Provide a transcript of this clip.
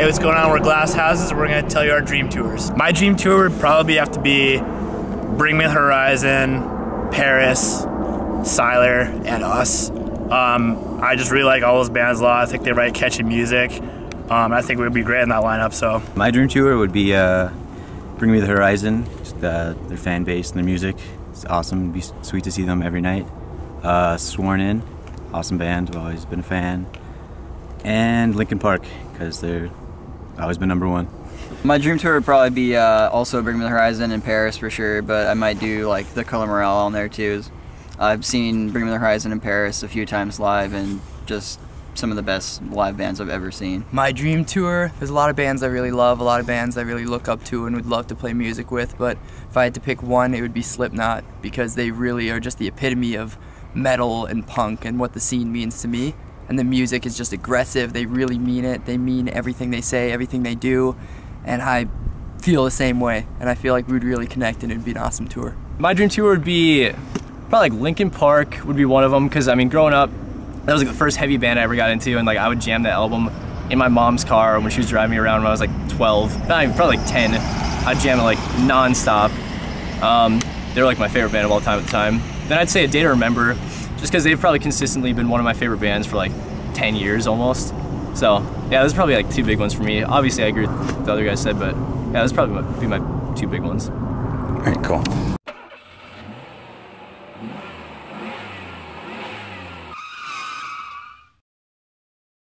Hey, what's going on? We're Glass Houses. We're gonna tell you our dream tours. My dream tour would probably have to be Bring Me the Horizon, Paris, Sylar, and us. Um, I just really like all those bands a lot. I think they write catchy music. Um, I think we would be great in that lineup. So my dream tour would be uh, Bring Me the Horizon. Just, uh, their fan base and their music. It's awesome. It'd be sweet to see them every night. Uh, Sworn In, awesome band. I've always been a fan. And Linkin Park because they're always been number one. My dream tour would probably be uh, also Bring Me the Horizon in Paris for sure, but I might do like the Color Morale on there too. I've seen Bring Me the Horizon in Paris a few times live and just some of the best live bands I've ever seen. My dream tour, there's a lot of bands I really love, a lot of bands I really look up to and would love to play music with, but if I had to pick one, it would be Slipknot because they really are just the epitome of metal and punk and what the scene means to me. And the music is just aggressive, they really mean it, they mean everything they say, everything they do, and I feel the same way, and I feel like we'd really connect and it'd be an awesome tour. My dream tour would be probably like Linkin Park would be one of them because I mean growing up that was like the first heavy band I ever got into and like I would jam that album in my mom's car when she was driving me around when I was like 12 not probably like 10 I'd jam it like non-stop. Um, they were like my favorite band of all time at the time. Then I'd say a day to remember just because they've probably consistently been one of my favorite bands for like 10 years almost. So yeah those are probably like two big ones for me. Obviously I agree with the other guys said but yeah those probably be my two big ones. All right cool